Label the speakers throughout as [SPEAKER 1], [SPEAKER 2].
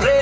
[SPEAKER 1] Rey.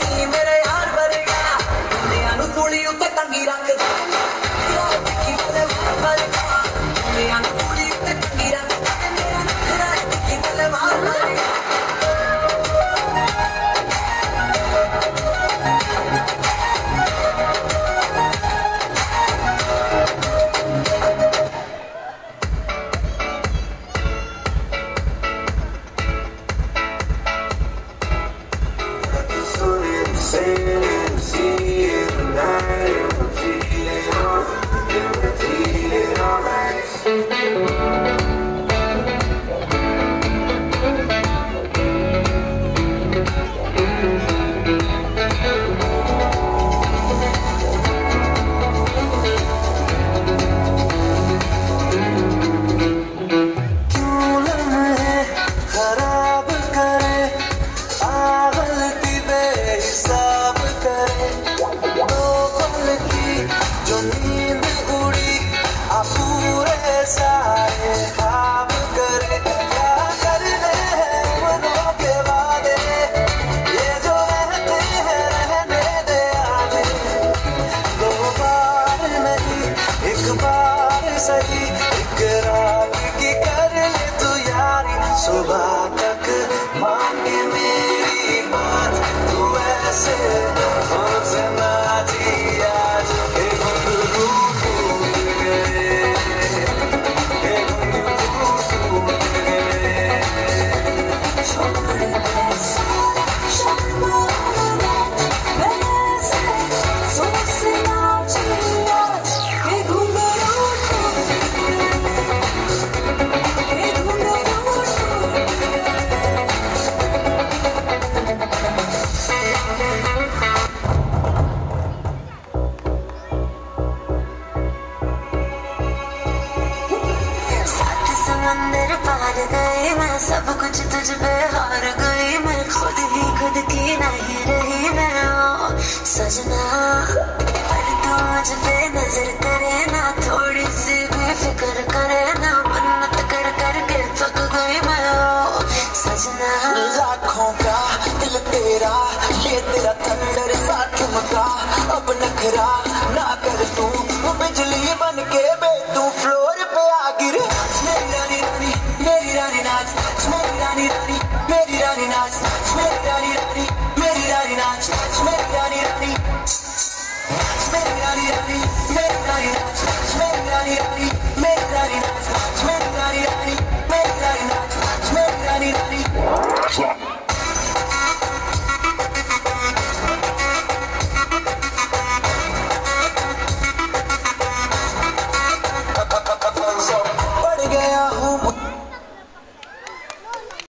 [SPEAKER 1] Thank. मंदिर पार
[SPEAKER 2] गई मैं सब कुछ तुझ पे हार गई मैं।
[SPEAKER 1] Smelly,